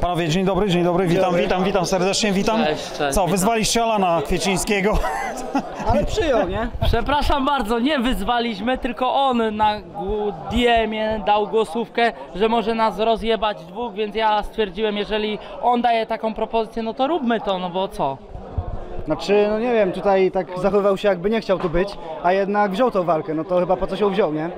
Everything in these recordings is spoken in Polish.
Panowie, dzień dobry, dzień dobry, witam, witam, witam serdecznie, witam. Cześć, cześć, Co, witam. wyzwaliście Alana Kwiecińskiego? Ale przyjął, nie? Przepraszam bardzo, nie wyzwaliśmy, tylko on na DM-ie dał głosówkę, że może nas rozjebać dwóch, więc ja stwierdziłem, jeżeli on daje taką propozycję, no to róbmy to, no bo co? Znaczy, no nie wiem, tutaj tak zachowywał się jakby nie chciał tu być, a jednak wziął tą walkę, no to chyba po co się wziął, nie?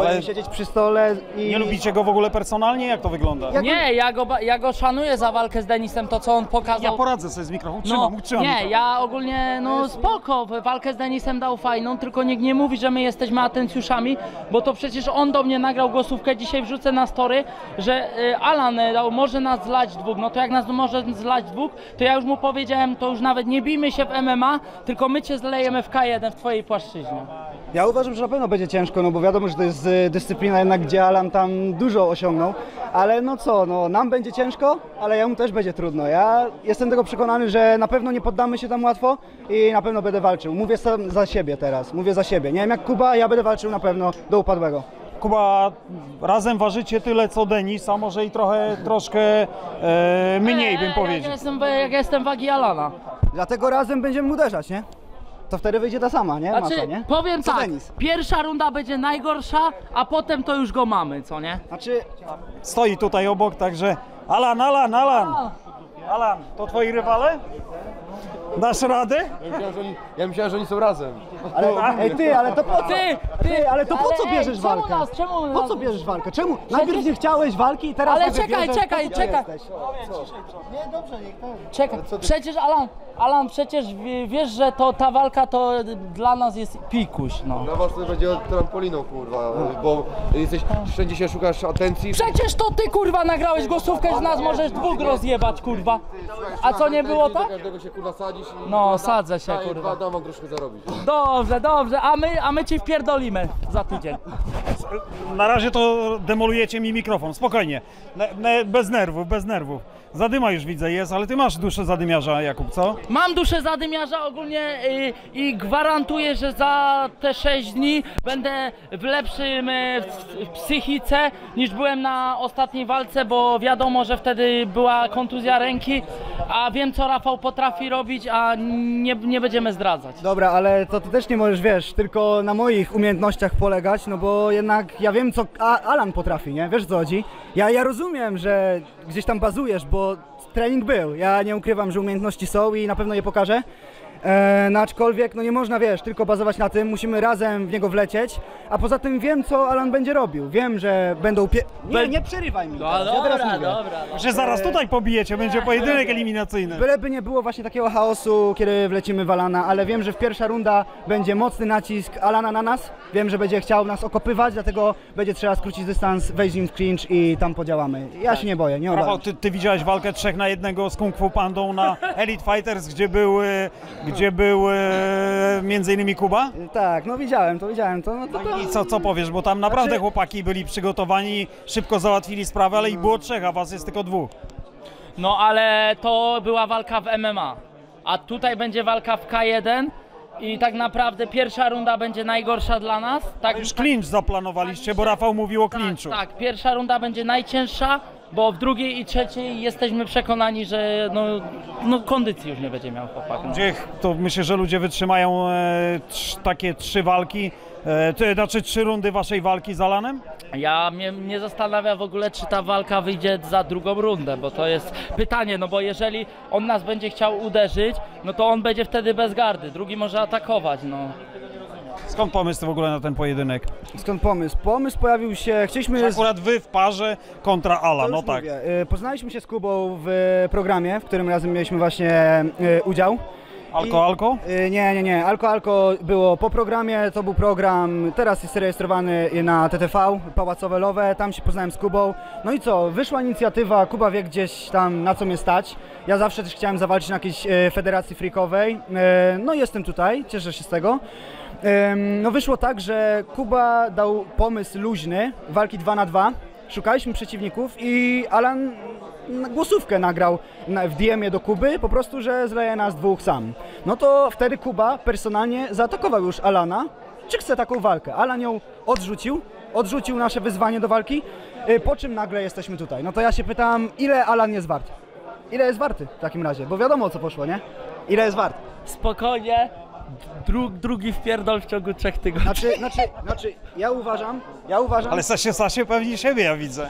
Ale- siedzieć przy stole i... Nie lubicie go w ogóle personalnie? Jak to wygląda? Jak- Nie, ja go, ba- ja go szanuję za walkę z Denisem, to co on Ja pokazał. poradzę sobie z mikrofonem, trzymam, No, trzymam nie, mikrofon. ja ogólnie, no spoko, walkę z Denisem dał fajną, tylko nikt nie mówi, że my jesteśmy atencjuszami, bo to przecież on do mnie nagrał głosówkę, dzisiaj wrzucę na story, że y, Alan y, dał, może nas zlać dwóch, no to jak nas może zlać dwóch, to ja już mu powiedziałem, to już nawet nie bijmy się w MMA, tylko my cię zlejemy w K1 w twojej płaszczyźnie. Ja uważam, że na pewno będzie ciężko, no bo wiadomo, że to jest y, dyscyplina jednak, gdzie Alan tam dużo osiągnął, ale no co, no nam będzie ciężko, ale jemu też będzie trudno. Ja jestem tego przekonany, że na pewno nie poddamy się tam łatwo i na pewno będę walczył. Mówię sam za siebie teraz, mówię za siebie. Nie wiem jak Kuba, ja będę walczył na pewno do upadłego. Kuba, razem ważycie tyle co Denis, a może i trochę, troszkę e, mniej bym Jak powiedział. jestem, jak jestem wagi Alana. Dlatego razem będziemy uderzać, nie? To wtedy wyjdzie ta sama, nie? Znaczy, Masa, nie? powiem Co tak, Denis? pierwsza runda będzie najgorsza, a potem to już go mamy, co nie? Znaczy, Stoi tutaj obok, także Alan, Alan, Alan. Alan, to twoi rywale? Dasz radę? Ja myślałem, że oni, ja myślałem, że oni są razem. ale, ej ty, ale to po co? Ty, ty, Ty, ale to po co ej, bierzesz czemu walkę? Nas, czemu Po nas... co bierzesz walkę? Czemu? Najpierw nie chciałeś walki i teraz Ale nagle czekaj, bierzesz, czekaj, co czekaj. jesteś? Czekaj, przecież Alan, Alan, przecież wie- wiesz, że to ta walka to dla nas jest pikuś, no. Na was to będzie trampoliną, kurwa, bo jesteś, wszędzie się szukasz atencji. Przecież to ty kurwa nagrałeś głosówkę z nas, możesz dwóch rozjebać kurwa. A co nie było Do tak? każdego się kurwa sadzisz i... No, sadzę się, daję kurwa. Dwa dam, mam troszkę zarobić. Dobrze, dobrze, a my, a my ci wpierdolimy za tydzień. Na razie to demolujecie mi mikrofon, spokojnie. Ne, ne, bez nerwów, bez nerwów. Zadyma już widzę jest, ale ty masz duszę zadymiarza, Jakub, co? Mam duszę zadymiarza ogólnie y, i gwarantuję, że za te 6 dni będę w lepszym w- w psychice niż byłem na ostatniej walce, bo wiadomo, że wtedy była kontuzja ręki, a wiem co Rafał potrafi robić, a nie, nie będziemy zdradzać. Dobra, ale to ty też nie możesz, wiesz, tylko na moich umiejętnościach polegać, no bo jednak ja wiem, co A- Alan potrafi, nie? Wiesz, co chodzi? Ja, ja rozumiem, że gdzieś tam bazujesz, bo trening był. Ja nie ukrywam, że umiejętności są i na pewno je pokażę. E, no aczkolwiek, no nie można, wiesz, tylko bazować na tym, musimy razem w niego wlecieć, a poza tym wiem, co Alan będzie robił. Wiem, że będą pie... Nie, nie przerywaj mi teraz, ja teraz mówię. Że zaraz tutaj pobijecie, będzie pojedynek eliminacyjny. Byleby nie było właśnie takiego chaosu, kiedy wlecimy w Alana, ale wiem, że w pierwsza runda będzie mocny nacisk Alana na nas. Wiem, że będzie chciał nas okopywać, dlatego będzie trzeba skrócić dystans, wejść z nim w clinch i tam podziałamy. Ja się nie boję, nie Rafał, obawiam. ty, ty widziałeś walkę trzech na jednego z Kung Fu Pandą na Elite Fighters, gdzie był, e, gdzie był e, między innymi Kuba? Tak, no widziałem to, widziałem to. No to, to... I co, co powiesz, bo tam naprawdę Znaczy- chłopaki byli przygotowani, szybko załatwili sprawę, ale ich było trzech, a was jest tylko dwóch. No ale to była walka w MMA, a tutaj będzie walka w K1 i tak naprawdę pierwsza runda będzie najgorsza dla nas. Tak, Już clinch zaplanowaliście, bo Rafał mówił o clinchu. Tak, tak, pierwsza runda będzie najcięższa, bo w drugiej i trzeciej jesteśmy przekonani, że no, no kondycji już nie będzie miał chłopak. No. Gdzie to myślę, że ludzie wytrzymają e, trz, takie trzy walki, e, to znaczy trzy rundy waszej walki z Alanem? Ja mnie nie zastanawia w ogóle, czy ta walka wyjdzie za drugą rundę, bo to jest pytanie, no bo jeżeli on nas będzie chciał uderzyć, no to on będzie wtedy bez gardy, drugi może atakować, no. Skąd pomysł w ogóle na ten pojedynek? Skąd pomysł? Pomysł pojawił się, chcieliśmy... Akurat wy w parze kontra Ala, no tak. mówię. Y, Poznaliśmy się z Kubą w programie, w którym razem mieliśmy właśnie y, udział. Alko, alko? Y, Nie, nie, nie. Alko Alko było po programie, to był program, teraz jest rejestrowany na TTV, Pałacowe Lowe, tam się poznałem z Kubą. No i co, wyszła inicjatywa, Kuba wie gdzieś tam na co mnie stać. Ja zawsze też chciałem zawalczyć na jakiejś federacji freakowej. No i jestem tutaj, cieszę się z tego. No wyszło tak, że Kuba dał pomysł luźny, walki 2 na 2 Szukaliśmy przeciwników i Alan głosówkę nagrał na- w DM-ie do Kuby, po prostu, że zleje nas dwóch sam. No to wtedy Kuba personalnie zaatakował już Alana, czy chce taką walkę. Alan ją odrzucił, odrzucił nasze wyzwanie do walki y, po czym nagle jesteśmy tutaj? No to ja się pytam, ile Alan jest wart? Ile jest warty w takim razie? Bo wiadomo o co poszło, nie? Ile jest wart? Spokojnie, dru, drugi wpierdol w ciągu trzech tygodni. Znaczy, znaczy, znaczy, ja uważam, ja uważam, Ale Sasie, Sasie pewni siebie, ja widzę.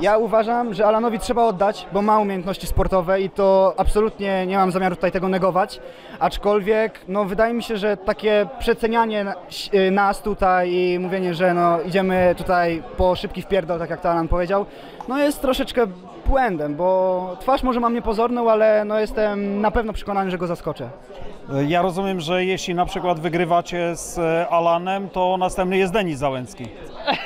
Ja uważam, że Alanowi trzeba oddać, bo ma umiejętności sportowe i to absolutnie nie mam zamiaru tutaj tego negować. Aczkolwiek, no wydaje mi się, że takie przecenianie y, nas tutaj i mówienie, że no idziemy tutaj po szybki wpierdol, tak jak to Alan powiedział, no jest troszeczkę błędem, bo twarz może mam niepozorną, ale no jestem na pewno przekonany, że go zaskoczę. Ja rozumiem, że jeśli na przykład wygrywacie z e, Alanem, to następny jest Denis Załęcki.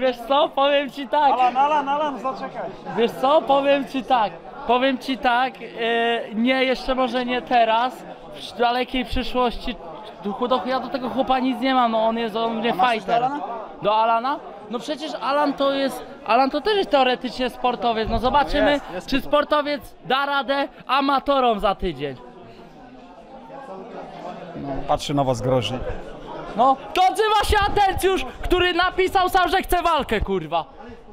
Wiesz co, powiem ci tak. Alan, Alan, Alan, zaczekaj. Wiesz co, powiem ci tak. Powiem ci tak, e, nie, jeszcze może nie teraz, w dalekiej przyszłości. Do, do, ja do tego chłopa nic nie mam, no on jest on mnie fighter. Alana? Do Alana? No przecież Alan to jest, Alan to też jest teoretycznie sportowiec, no zobaczymy, Jest, jest czy sportowiec da radę amatorom za tydzień. Patrzy na was groźnie. No, to odzywa się Atencjusz, który napisał sam, że chce walkę, kurwa.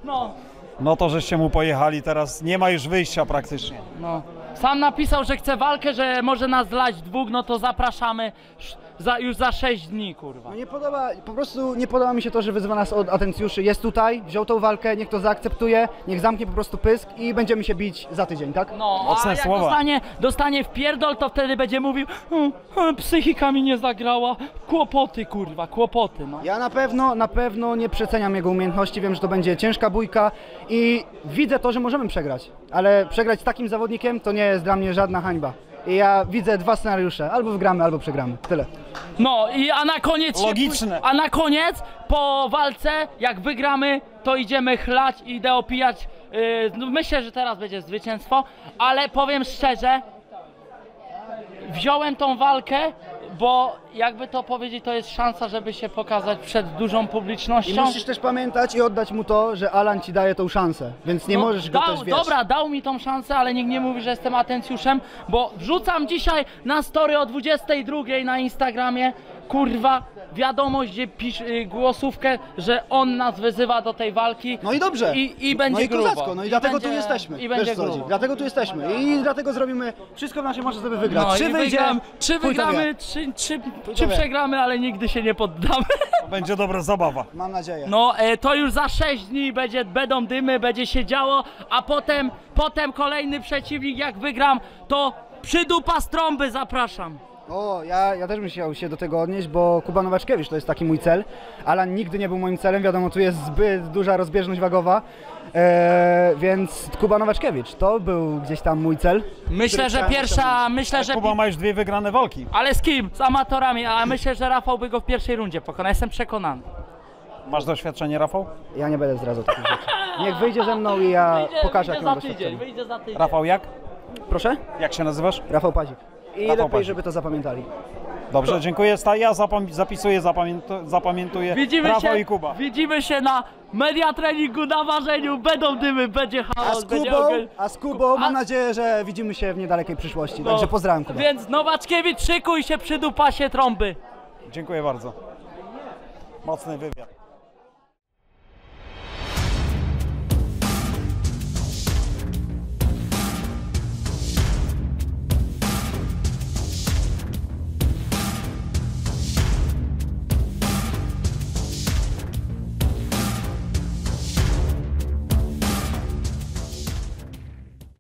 No. No to żeście mu pojechali, teraz nie ma już wyjścia praktycznie. No. Sam napisał, że chce walkę, że może nas zlać dwóch, no to zapraszamy sz- za, już za 6 dni, kurwa. No nie podoba, po prostu nie podoba mi się to, że wyzywa nas od atencjuszy. Jest tutaj, wziął tą walkę, niech to zaakceptuje, niech zamknie po prostu pysk i będziemy się bić za tydzień, tak? No, Mocne a jak słowa. dostanie, dostanie w pierdol, to wtedy będzie mówił "Hmm, hmm, psychika mi nie zagrała, kłopoty, kurwa, kłopoty, no. Ja na pewno, na pewno nie przeceniam jego umiejętności, wiem, że to będzie ciężka bójka i widzę to, że możemy przegrać, ale przegrać z takim zawodnikiem to nie jest dla mnie żadna hańba. I ja widzę dwa scenariusze, albo wygramy, albo przegramy. Tyle. No i a na koniec się Logiczne. A na koniec po walce, jak wygramy, to idziemy chlać i idę opijać. Yy, no myślę, że teraz będzie zwycięstwo, ale powiem szczerze, wziąłem tą walkę, bo jakby to powiedzieć, to jest szansa, żeby się pokazać przed dużą I publicznością. musisz też pamiętać i oddać mu to, że Alan ci daje tą szansę, więc nie No, możesz go dał, też, wiesz... Dobra, dał mi tą szansę, ale nikt nie mówi, że jestem atencjuszem, bo wrzucam dzisiaj na story o 22 na Instagramie, kurwa, wiadomość, gdzie pisz y, głosówkę, że on nas wyzywa do tej walki. No i dobrze. I, i będzie no i grubo. kozacko, no i, I dlatego będzie, tu jesteśmy. I będzie Wiesz, co chodzi. grubo. Dlatego tu jesteśmy i dlatego zrobimy wszystko w naszej mocy, żeby wygrać. No, czy i wyjdzie, wygram, czy chuj to wygramy, czy, czy, czy wie. przegramy, ale nigdy się nie poddamy. Będzie dobra zabawa. Mam nadzieję. No, e, to już za 6 dni będzie, będą dymy, będzie się działo, a potem, potem kolejny przeciwnik, jak wygram, to przydupa z trąby zapraszam. O, ja, ja też bym chciał się do tego odnieść, bo Kuba Nowaczkiewicz to jest taki mój cel. Alan nigdy nie był moim celem, wiadomo, tu jest zbyt duża rozbieżność wagowa. E, więc Kuba Nowaczkiewicz to był gdzieś tam mój cel. Myślę, że pierwsza, myślę, że... Kuba ma już dwie wygrane walki. Ale z kim? Z amatorami, a myślę, że Rafał by go w pierwszej rundzie pokonał, jestem przekonany. Masz doświadczenie, Rafał? Ja nie będę zdradzał takich rzeczy. Niech wyjdzie ze mną i ja pokażę, jak wyjdzie mam za tydzień, doświadczenie. wyjdzie za tydzień. Rafał jak? Proszę? Jak się nazywasz? Rafał Pazik. I Rafał lepiej, żeby to zapamiętali. Dobrze, dziękuję. Sta- Ja zapam- zapisuję, zapamiętu- zapamiętuję. Widzimy Rafał się, i Kuba. widzimy się na media treningu na ważeniu, będą dymy, będzie A chaos, z będzie Kubą, ogień. a z Kubą A- mam nadzieję, że widzimy się w niedalekiej przyszłości. No, Także pozdrawiam Kubę. Więc Nowaczkiewicz, szykuj się przy dupasie trąby. Dziękuję bardzo. Mocny wywiad.